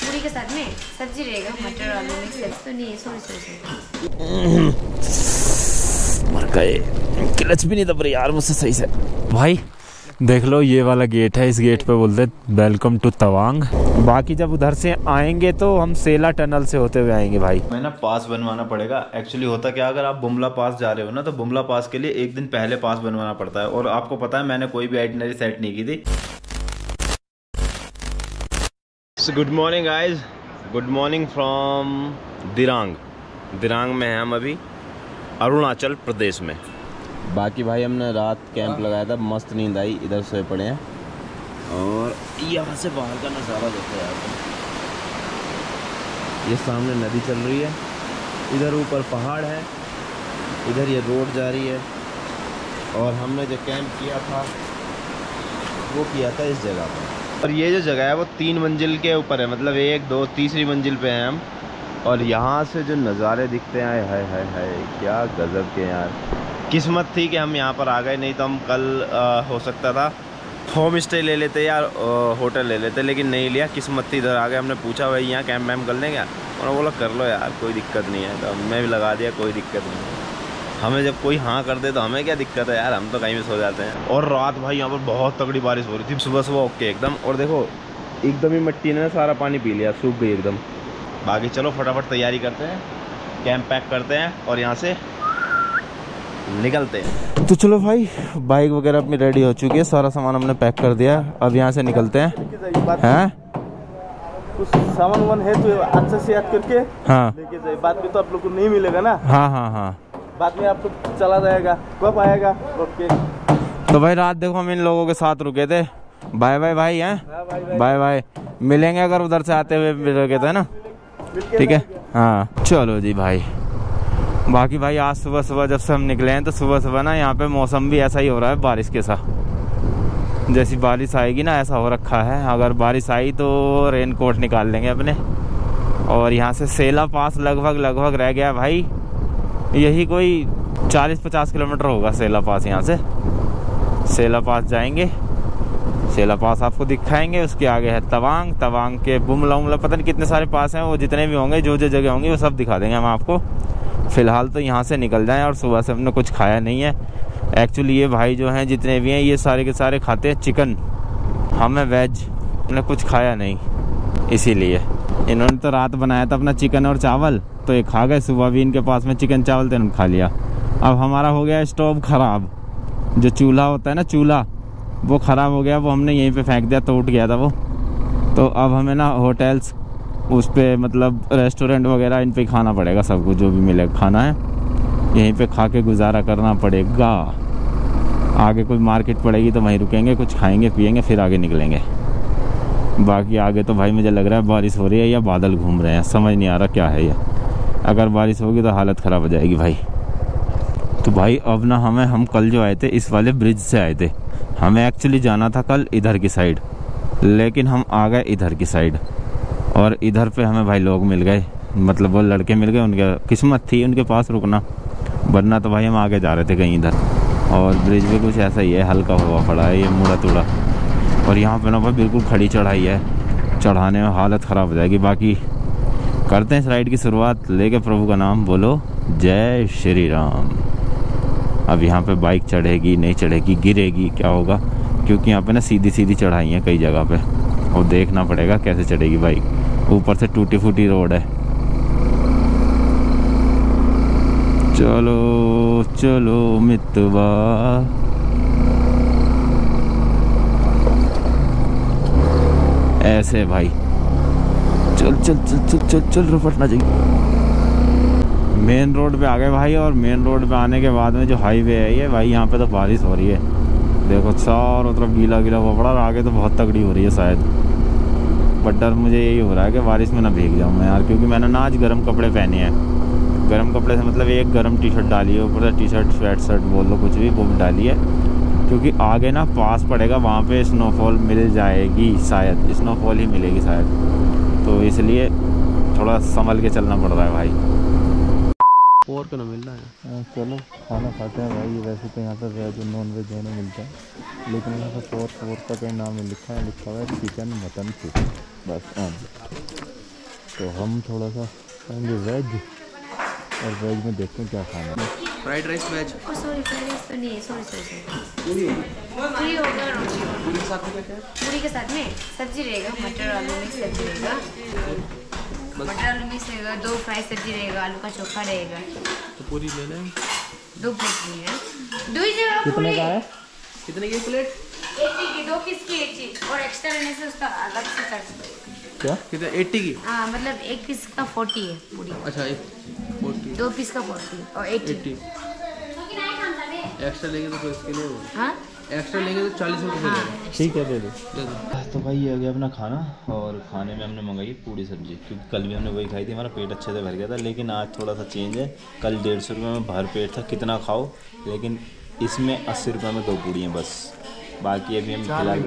पूरी के साथ में सब्ज़ी रहेगा मटर आलू तो नहीं सॉरी सॉरी मर गए। क्लच भी नहीं दब रही यार मुझसे सही से भाई देख लो ये वाला गेट है इस गेट पे बोलते वेलकम टू तवांग बाकी जब उधर से आएँगे तो हम सेला टनल से होते हुए आएँगे भाई। मैं ना पास बनवाना पड़ेगा। एक्चुअली होता क्या अगर आप बुमला पास जा रहे हो ना तो बुमला पास के लिए एक दिन पहले पास बनवाना पड़ता है। और आपको पता है मैंने कोई भी आइटनरी सेट नहीं की थी। Good morning guys good morning from Dirang Dirang में हैं हम अभी अरुणाचल प्रदेश में। बाकी भाई हमने रात कैंप लगाया था मस्त नींद आई इधर सोए पड़े हैं। और यहाँ से बाहर का नज़ारा देखो यार। ये सामने नदी चल रही है। इधर ऊपर पहाड़ है इधर ये रोड जा रही है। और हमने जो कैंप किया था वो किया था इस जगह पर। और ये जो जगह है वो तीन मंजिल के ऊपर है मतलब एक दो तीसरी मंजिल पे हैं हम। और यहाँ से जो नज़ारे दिखते हैं हाय हाय हाय क्या गज़ब के यार। किस्मत थी कि हम यहाँ पर आ गए नहीं तो हम कल आ, हो सकता था। होम स्टे ले लेते या होटल ले लेते लेकिन नहीं लिया। किस्मत थी इधर आ गए हमने पूछा भाई यहाँ कैंप वैम्प कर लेंगे? उन्होंने बोला कर लो यार कोई दिक्कत नहीं है। तो हमने भी लगा दिया कोई दिक्कत नहीं है। हमें जब कोई हाँ कर दे तो हमें क्या दिक्कत है यार? हम तो कहीं भी सो जाते हैं। और रात भाई यहाँ पर बहुत तगड़ी बारिश हो रही थी सुबह सुबह ओके एकदम। और देखो एकदम ही मिट्टी ने सारा पानी पी लिया सूख गई एकदम। बाकी चलो फटाफट तैयारी करते हैं कैंप पैक करते हैं और यहाँ से निकलते हैं। तो चलो भाई बाइक वगैरह अपनी रेडी हो चुकी है सारा सामान हमने पैक कर दिया। अब यहाँ से निकलते हैं। हैं कुछ सामान वामान है तो अच्छे से याद करके हाँ। लेके जाए बाद में तो आप लोग को नहीं मिलेगा ना? हाँ हाँ हाँ। बाद में आपको चला जाएगा कब आएगा? ओके। तो भाई रात देखो हम इन लोगों के साथ रुके थे। बाय बाय भाई हैं? बाय बाय मिलेंगे अगर उधर से आते हुए रुके थे ना? ठीक है? हाँ। चलो जी भाई बाकी भाई, आज सुबह सुबह जब से हम निकले हैं तो सुबह सुबह ना यहाँ पे मौसम भी ऐसा ही हो रहा है बारिश के साथ। जैसी बारिश आएगी ना, ऐसा हो रखा है। अगर बारिश आई तो रेन कोट निकाल लेंगे अपने। और यहाँ से सेला पास लगभग लगभग रह गया भाई। यही कोई 40-50 किलोमीटर होगा सेला पास यहाँ से। सेला पास जाएँगे। सेला पास आपको दिखाएँगे, उसके आगे है तवांग। तवांग के बुमला उमला पता नहीं कितने सारे पास हैं, वो जितने भी होंगे जो जो जगह होंगी, वो सब दिखा देंगे हम आपको। फ़िलहाल तो यहाँ से निकल जाएँ और सुबह से हमने कुछ खाया नहीं है। एक्चुअली ये भाई जो हैं, जितने भी हैं, ये सारे के सारे खाते हैं। चिकन हमें वेज हमने कुछ खाया नहीं, इसीलिए। इन्होंने तो रात बनाया था अपना चिकन और चावल तो ये खा गए। सुबह भी इनके पास में चिकन चावल तो इन्होंने खा लिया। अब हमारा हो गया स्टोव ख़राब। जो चूल्हा होता है ना, चूल्हा, वो ख़राब हो गया, वो हमने यहीं पे फेंक दिया तो उठ गया था वो। तो अब हमें ना होटल्स उस पर मतलब रेस्टोरेंट वगैरह, इन पे खाना पड़ेगा सब कुछ जो भी मिलेगा खाना है। यहीं पे खा के गुजारा करना पड़ेगा। आगे कोई मार्केट पड़ेगी तो वहीं रुकेंगे, कुछ खाएँगे, पिएँगे, फिर आगे निकलेंगे। बाकी आगे तो भाई मुझे लग रहा है बारिश हो रही है या बादल घूम रहे हैं, समझ नहीं आ रहा क्या है ये। अगर बारिश होगी तो हालत ख़राब हो जाएगी भाई। तो भाई, अब ना हमें, हम कल जो आए थे, इस वाले ब्रिज से आए थे। हमें एक्चुअली जाना था कल इधर की साइड लेकिन हम आ गए इधर की साइड और इधर पे हमें भाई लोग मिल गए। मतलब वो लड़के मिल गए, उनके किस्मत थी उनके पास रुकना। वरना तो भाई हम आगे जा रहे थे कहीं इधर। और ब्रिज पे कुछ ऐसा ही है, हल्का हुआ पड़ा है, ये मुड़ा तुड़ा। और यहाँ पे ना भाई बिल्कुल खड़ी चढ़ाई है। चढ़ाने में हालत ख़राब हो जाएगी। बाकी करते हैं इस राइड की शुरुआत। लेके प्रभु का नाम बोलो, जय श्री राम। अब यहाँ पे बाइक चढ़ेगी, नहीं चढ़ेगी, गिरेगी, क्या होगा? क्योंकि यहाँ पे ना सीधी सीधी चढ़ाई है कई जगह पे। और देखना पड़ेगा कैसे चढ़ेगी बाइक। ऊपर से टूटी फूटी रोड है। चलो चलो, मितवा। ऐसे भाई। चल चल चल चल चल चल रुपट ना चाहिए मेन रोड पे आ गए भाई और मेन रोड पे आने के बाद में जो हाईवे है, ये भाई यहाँ पे तो बारिश हो रही है। देखो, चारों तरफ़ गीला गीला हुआ पड़ा और आगे तो बहुत तगड़ी हो रही है शायद। बट डर मुझे यही हो रहा है कि बारिश में ना भीग जाऊँ मैं यार, क्योंकि मैंने ना आज गर्म कपड़े पहने हैं। गर्म कपड़े से मतलब एक गर्म टी शर्ट डाली है, ऊपर से टी शर्ट स्वेट शर्ट बोल लो कुछ भी, वो डाली है। क्योंकि आगे ना पास पड़ेगा, वहाँ पे स्नोफॉल मिल जाएगी शायद स्नोफॉल ही मिलेगी शायद। तो इसलिए थोड़ा संभल के चलना पड़ रहा है भाई। और का ना मिल रहा है? हाँ, चलो खाना खाते हैं भाई वैसे तो यहाँ पर वेज और नॉन वेज दोनों मिलता। है लेकिन यहाँ पर फोर्थ फोर्थ का कहीं नाम नहीं लिखा है लिखा हुआ है चिकन मटन फ़िश बस ऑन तो हम थोड़ा सा खाएँगे वेज और वेज में देखते हैं क्या खाना है। फ्राइड राइस वेज तो नहीं. पूरी होगा। रोटी। पूरी के साथ में पूरी के साथ में सब्ज़ी रहेगा मटर आलू मिक्स सब्ज़ी रहेगा। मटर आलू मिक्स रहेगा दो फ्राई सब्ज़ी रहेगा आलू का चोखा रहेगा। तो पूरी ले लें। दो प्लेट पूरी है दो ही जगह कितने का है? कितने की प्लेट की दो पीस की एक चीज़ और एक्स्ट्रा लेने से उसका अलग से पड़ेगा क्या? कितने एट्टी की? हाँ मतलब एक पीस का फोर्टी है पूरी। अच्छा एक फोर्टी दो पीस का फोर्टी और एट्टी एक्स्ट्रा लेंगे तो इसके लिए हाँ? एक्स्ट्रा लेंगे तो चालीस रुपये ठीक है दे दो। तो भाई ये आ गया अपना खाना और खाने में हमने मंगाई पूरी सब्ज़ी क्योंकि कल भी हमने वही खाई थी हमारा पेट अच्छे से भर गया था लेकिन आज थोड़ा सा चेंज है। कल डेढ़ सौ रुपये में भर पेट था कितना खाओ लेकिन इसमें अस्सी रुपये में दो पूड़ी हैं बस। बाकी अभी हम फ़िलहाल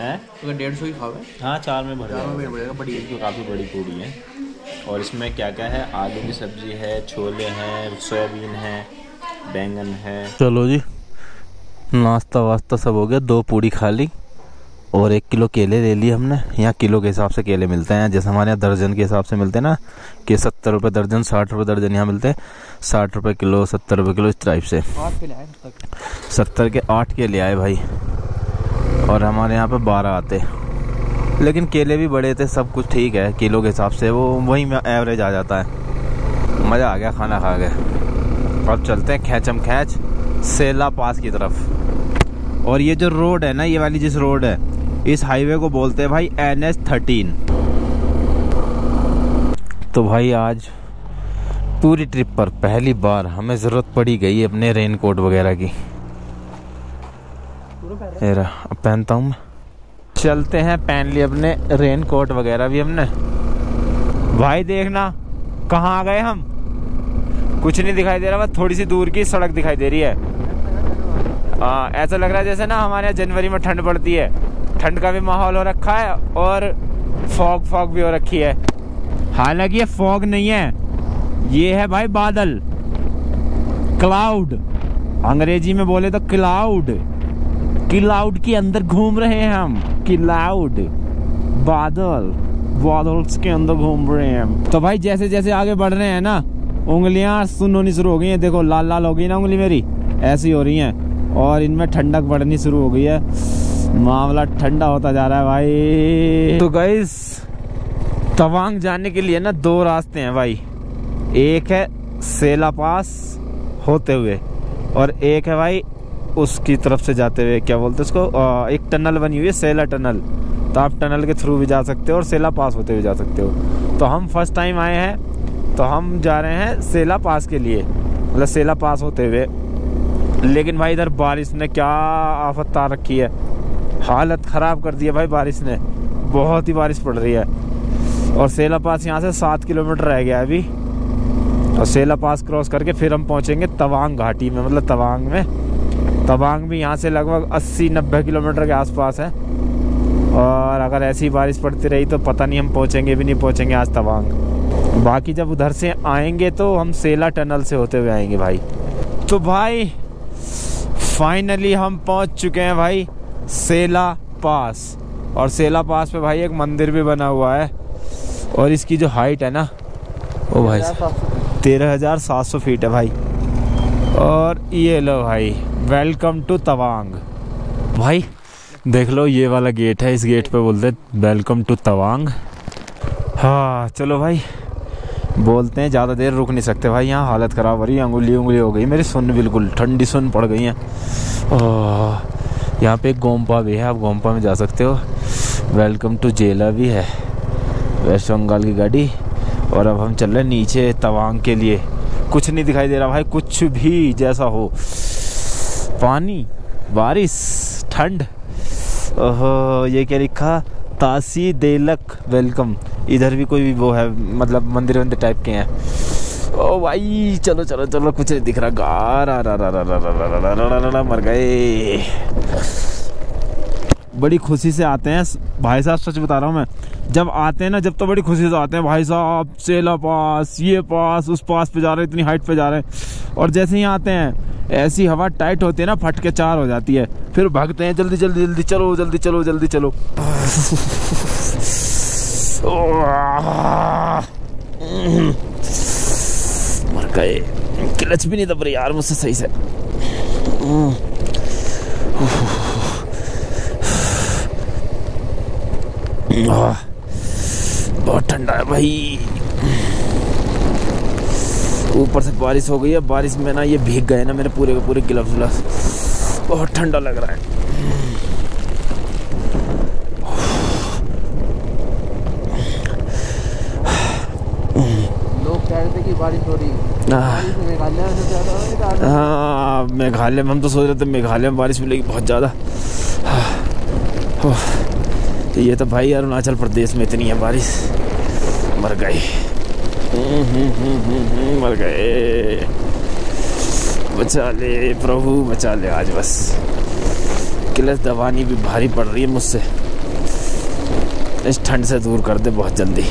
हैं? अगर डेढ़ सौ ही खाओगे हाँ चार में भर जाएगा। बड़ी काफ़ी बड़ी पूड़ी है। और इसमें क्या क्या है? आलू की सब्ज़ी है छोले हैं सोयाबीन है बैंगन है। चलो जी। नाश्ता वास्ता सब हो गया दो पूड़ी खा ली और एक किलो केले ले लिए हमने। यहाँ किलो के हिसाब से केले मिलते हैं। जैसे हमारे यहाँ दर्जन के हिसाब से मिलते हैं ना कि सत्तर रुपये दर्जन साठ रुपये दर्जन यहाँ मिलते हैं। साठ रुपये किलो सत्तर रुपये किलो इस टाइप से। सत्तर के आठ के ले आए भाई। और हमारे यहाँ पे बारह आते। लेकिन केले भी बड़े थे सब कुछ ठीक है। किलो के हिसाब से वो वही में एवरेज आ जाता है। मज़ा आ गया खाना खा के। अब चलते हैं खैचम खैच। सेला पास की तरफ़। और ये जो रोड है ना, ये वाली जिस रोड है, इस हाईवे को बोलते हैं भाई एन एच थर्टीन। तो भाई आज पूरी ट्रिप पर पहली बार हमें ज़रूरत पड़ी गई अपने रेन कोट वगैरह की। पहनता हूँ चलते हैं पहन लिए अपने रेन कोट वगैरह भी हमने। भाई देखना, कहाँ आ गए हम? कुछ नहीं दिखाई दे रहा, बस थोड़ी सी दूर की सड़क दिखाई दे रही है। आ, ऐसा लग रहा है जैसे ना हमारे यहाँ जनवरी में ठंड पड़ती है। ठंड का भी माहौल हो रखा है और फॉग फॉग भी हो रखी है। हालाँकि ये फॉग नहीं है। ये है भाई बादल। क्लाउड। अंग्रेज़ी में बोले तो क्लाउड। क्लाउड के अंदर घूम रहे हैं हम। क्लाउड। बादल। बादल के अंदर घूम रहे हैं हम। तो भाई जैसे जैसे आगे बढ़ रहे हैं ना उंगलियाँ सुन होनी शुरू हो गई हैं। देखो लाल लाल हो गई ना उंगली मेरी। ऐसी हो रही हैं। और इनमें ठंडक बढ़नी शुरू हो गई है। मामला ठंडा होता जा रहा है भाई। तो गाइस तवांग जाने के लिए ना दो रास्ते हैं भाई। एक है सेला पास होते हुए और एक है भाई उसकी तरफ़ से जाते हुए, क्या बोलते हैं उसको? एक टनल बनी हुई है, सेला टनल। तो आप टनल के थ्रू भी जा सकते हो और सेला पास होते हुए जा सकते हो। तो हम फ़र्स्ट टाइम आए हैं तो हम जा रहे हैं सेला पास के लिए। मतलब सेला पास होते हुए। लेकिन भाई इधर बारिश ने क्या आफत तार रखी है। हालत ख़राब कर दी है भाई बारिश ने। बहुत ही बारिश पड़ रही है। और सेला पास यहाँ से सात किलोमीटर रह गया अभी। और सेला पास क्रॉस करके फिर हम पहुँचेंगे तवांग घाटी में मतलब तवांग में। तवांग भी यहाँ से लगभग 80-90 किलोमीटर के आसपास है। और अगर ऐसी बारिश पड़ती रही तो पता नहीं हम पहुँचेंगे भी नहीं पहुँचेंगे आज तवांग। बाकी जब उधर से आएँगे तो हम सेला टनल से होते हुए आएँगे भाई। तो भाई फाइनली हम पहुँच चुके हैं भाई सेला पास। और सेला पास पे भाई एक मंदिर भी बना हुआ है। और इसकी जो हाइट है ना, ओ भाई, तेरह हज़ार सात सौ फीट है भाई। और ये लो भाई वेलकम टू तवांग भाई, देख लो, ये वाला गेट है, इस गेट पे बोलते वेलकम टू तवांग हाँ चलो भाई। बोलते हैं, ज़्यादा देर रुक नहीं सकते भाई, यहाँ हालत ख़राब हो रही है उंगली उंगली हो गई। मेरी सुन बिल्कुल, ठंडी सुन पड़ गई है। यहाँ पे एक गोम्पा भी है, आप गोम्पा में जा सकते हो। वेलकम टू जेला भी है वेस्ट बंगाल की गाड़ी। और अब हम चल रहे हैं नीचे तवांग के लिए। कुछ नहीं दिखाई दे रहा भाई, कुछ भी जैसा हो। पानी, बारिश, ठंड। ओहो, ये क्या लिखा? तासी देलक वेलकम इधर भी कोई भी वो है मतलब मंदिर वंदिर टाइप के हैं ओ भाई चलो चलो चलो कुछ नहीं दिख रहा गा मर गए बड़ी खुशी से आते हैं भाई साहब सच बता रहा हूँ मैं जब आते हैं ना जब तो बड़ी खुशी से आते हैं भाई साहब सेला पास ये पास उस पास पे जा रहे हैं इतनी हाइट पे जा रहे हैं। और जैसे ही आते हैं ऐसी हवा टाइट होती है ना फट के चार हो जाती है। फिर भागते हैं जल्दी जल्दी जल्दी चलो जल्दी चलो जल्दी चलो। मर गए। क्लच भी नहीं दब रही यार मुझसे सही से। आह, बहुत ठंडा है भाई। ऊपर से बारिश हो गई है बारिश में ना ये भीग गए ना मेरे पूरे के पूरे गिलफ्स विलफ्स बहुत ठंडा लग रहा है। बारिश हो रही है। हो। रही है हाँ मेघालय में हम तो सोच रहे थे मेघालय में बारिश मिलेगी बहुत ज़्यादा। तो ये तो भाई अरुणाचल प्रदेश में इतनी है बारिश। मर गए। हम्म, हम्म, हम्म, मर गए। बचा ले प्रभु बचा ले आज बस। किलस दबानी भी भारी पड़ रही है मुझसे। इस ठंड से दूर कर दे बहुत जल्दी।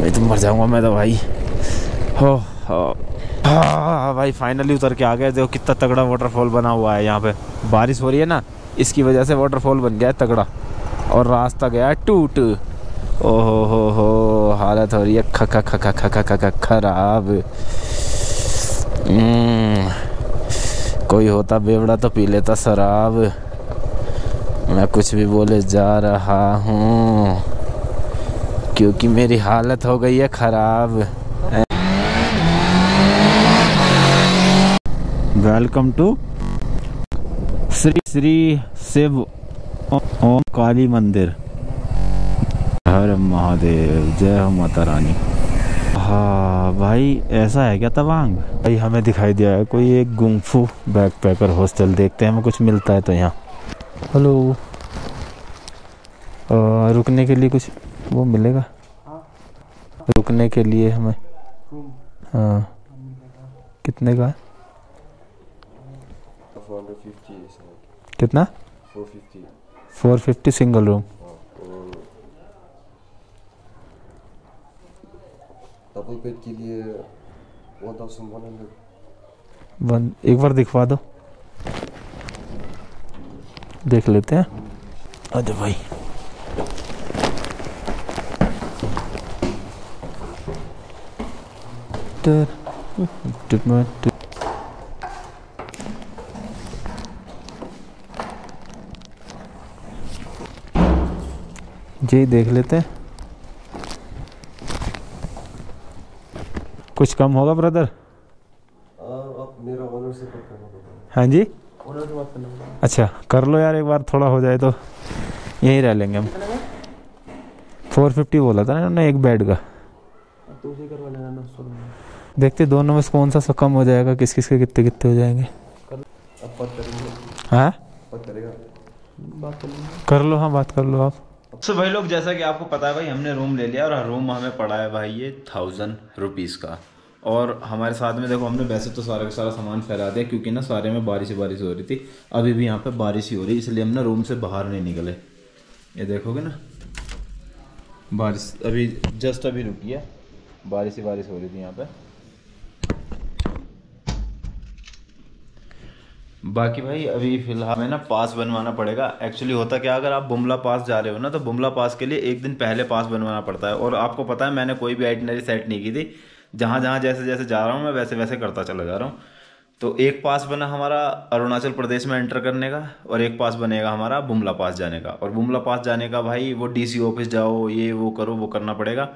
मैं तो मर जाऊँगा मैं तो भाई। हो हो। हाँ भाई फाइनली उतर के आ गए। देखो कितना तगड़ा वाटरफॉल बना हुआ है यहाँ पे। बारिश हो रही है ना इसकी वजह से वाटरफॉल बन गया है तगड़ा। और रास्ता गया टूट। ओहो हो हो हालत हो रही है। ख ख ख ख खराब। हम्म, कोई होता बेवड़ा तो पी लेता शराब। मैं कुछ भी बोले जा रहा हूँ। क्योंकि मेरी हालत हो गई है ख़राब। Welcome to Shri Shri Shiv Om Kali Mandir. हर महादेव जय हो माता रानी। हाँ भाई ऐसा है क्या तवांग? भाई हमें दिखाई दिया है कोई एक गुंफू बैकपैकर हॉस्टल देखते हैं हमें कुछ मिलता है तो यहाँ। हेलो रुकने के लिए कुछ वो मिलेगा? रुकने के लिए हमें हाँ कितने का कितना? Four fifty single room double bed के लिए वन एक बार दिखवा दो। देख लेते हैं। अरे भाई। टर- जी देख लेते हैं। कुछ कम होगा ब्रदर हाँ जी? अच्छा कर लो यार एक बार थोड़ा हो जाए तो। यहीं रह लेंगे हम। फोर फिफ्टी बोला था ना एक बेड का। तो उसे करवा लेना ना सौ में देखते दोनों में से कौन सा कम हो जाएगा किस किस के कितने कितने हो जाएँगे। हाँ? कर लो हाँ बात कर लो आप। सो भाई लोग, जैसा कि आपको पता है भाई, हमने रूम ले लिया और रूम हमें पड़ा है भाई ये थाउज़ेंड रुपीज़ का। और हमारे साथ में देखो, हमने वैसे तो सारा का सारा सामान फैला दिया क्योंकि ना सारे में बारिश ही बारिश हो रही थी। अभी भी यहाँ पे बारिश ही हो रही है इसलिए हम ना रूम से बाहर नहीं निकले। ये देखोगे ना? बारिश अभी जस्ट अभी रुकी है। बारिश ही बारिश हो रही थी यहाँ पे। बाकी भाई, अभी फ़िलहाल हमें ना पास बनवाना पड़ेगा। एक्चुअली होता क्या, अगर आप बुमला पास जा रहे हो ना तो बुमला पास के लिए एक दिन पहले पास बनवाना पड़ता है। और आपको पता है, मैंने कोई भी आइटनरी सेट नहीं की थी। जहाँ जहाँ जैसे जैसे जा रहा हूँ मैं, वैसे वैसे करता चला जा रहा हूँ। तो एक पास बना हमारा अरुणाचल प्रदेश में एंटर करने का, और एक पास बनेगा हमारा बुमला पास जाने का। और बुमला पास जाने का भाई, वो डीसी ऑफ़िस जाओ, ये वो करो, वो करना पड़ेगा।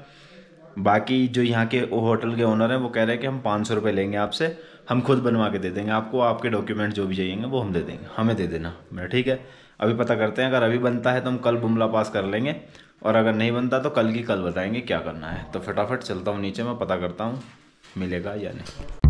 बाकी जो यहाँ के होटल के ओनर हैं, वो कह रहे हैं कि हम पाँच सौ रुपये लेंगे आपसे, हम खुद बनवा के दे देंगे। आपको आपके डॉक्यूमेंट जो भी चाहिएँगे, वो हम दे देंगे। हमें दे देना, मेरा ठीक है। अभी पता करते हैं, अगर अभी बनता है तो हम कल बुमला पास कर लेंगे, और अगर नहीं बनता तो कल की कल बताएँगे क्या करना है। तो फटाफट चलता हूँ नीचे, मैं पता करता हूँ, मिलेगा या नहीं।